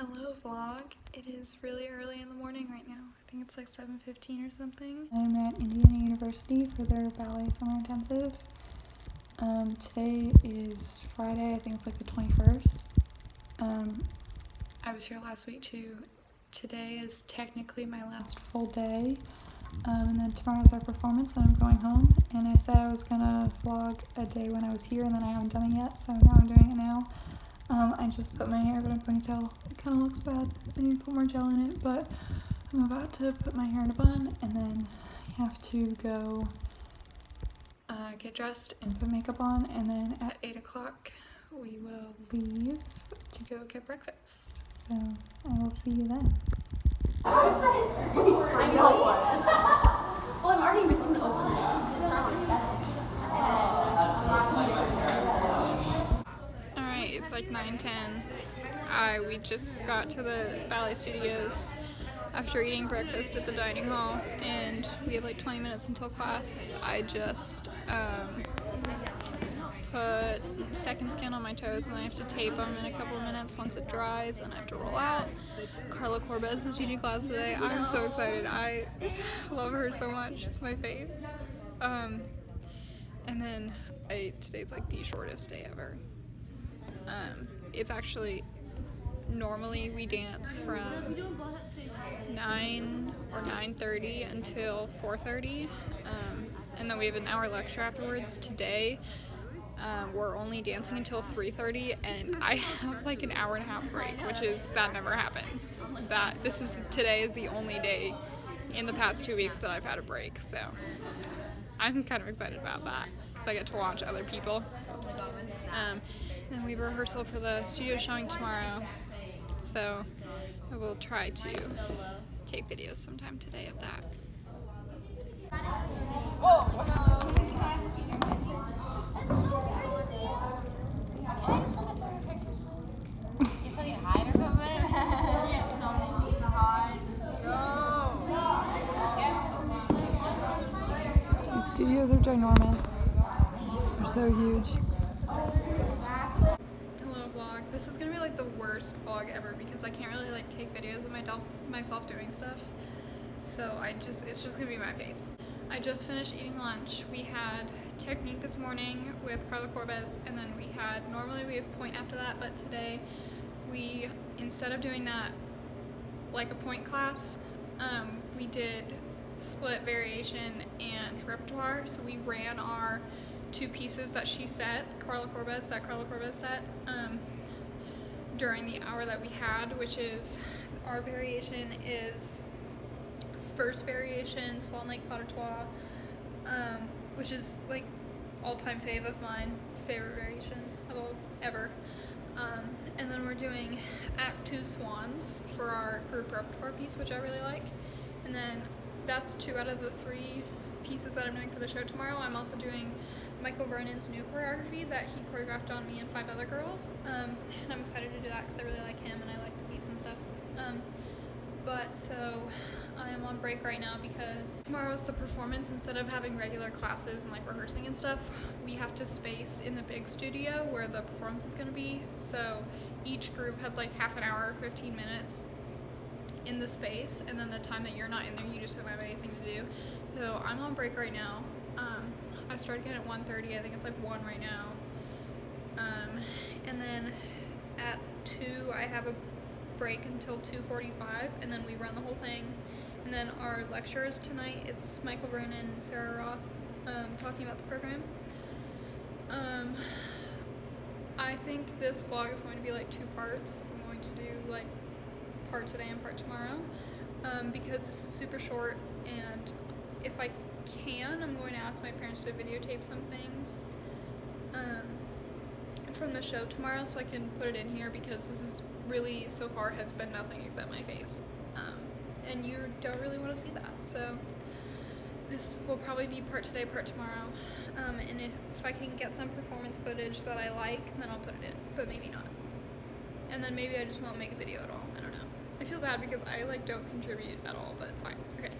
Hello vlog. It is really early in the morning right now. I think it's like 7.15 or something. I'm at Indiana University for their ballet summer intensive. Um, today is Friday, I think it's like the 21st. Um, I was here last week too. Today is technically my last full day. Um, and then tomorrow's our performance and I'm going home. And I said I was gonna vlog a day when I was here and then I haven't done it yet, so now I'm doing it now. Um, I just put my hair in a ponytail. It kind of looks bad. I need to put more gel in it, but I'm about to put my hair in a bun and then I have to go uh, get dressed and put makeup on and then at 8 o'clock we will leave to go get breakfast. So I will see you then. I know what. well, I'm already missing the opening. It starts at 7. Alright, 9.10. I, we just got to the ballet studios after eating breakfast at the dining hall and we have like 20 minutes until class. I just um, put second skin on my toes and then I have to tape them in a couple of minutes once it dries and I have to roll out. Carla Körbes is teaching class today. I'm so excited. I love her so much. She's my fave. Um, and then I, today's like the shortest day ever. Um, it's actually normally we dance from 9 or 9.30 until 4.30 um, and then we have an hour lecture afterwards. Today um, we're only dancing until 3.30 and I have like an hour and a half break which is that never happens. That this is today is the only day in the past two weeks that I've had a break so I'm kind of excited about that because I get to watch other people. Um, then we have rehearsal for the studio showing tomorrow so I will try to take videos sometime today of that. These studios are ginormous. They're so huge. Worst vlog ever because I can't really like take videos of myself myself doing stuff. So I just it's just gonna be my face. I just finished eating lunch. We had technique this morning with Carla Körbes and then we had normally we have pointe after that, but today we instead of doing that like a pointe class, um, we did split variation and repertoire. So we ran our two pieces that she set, Carla Körbes, that Carla Körbes set, um, during the hour that we had, which is our variation is first variation, Swan Lake Trois, um, which is like all-time fave of mine, favorite variation of all ever. Um, and then we're doing Act Two Swans for our group repertoire piece, which I really like. And then that's two out of the three pieces that I'm doing for the show tomorrow. I'm also doing Michael Vernon's new choreography that he choreographed on me and five other girls. Um, and I'm excited to do that because I really like him and I like the piece and stuff. Um, but so I am on break right now because tomorrow's the performance. Instead of having regular classes and like rehearsing and stuff, we have to space in the big studio where the performance is going to be. So each group has like half an hour, 15 minutes in the space and then the time that you're not in there you just don't have anything to do. So I'm on break right now. Um, I started again at 1.30, I think it's like 1 right now. Um, and then at 2 I have a break until 2.45 and then we run the whole thing. And then our lectures tonight, it's Michael Vernon and Sarah Wroth um, talking about the program. Um, I think this vlog is going to be like two parts. I'm going to do like part today and part tomorrow um, because this is super short and if I can, I'm going to ask my parents to videotape some things um, from the show tomorrow so I can put it in here because this is really so far has been nothing except my face um, and you don't really want to see that so this will probably be part today, part tomorrow um, and if, if I can get some performance footage that I like then I'll put it in, but maybe not and then maybe I just won't make a video at all, I don't know. I feel bad because I like don't contribute at all, but it's fine. Okay,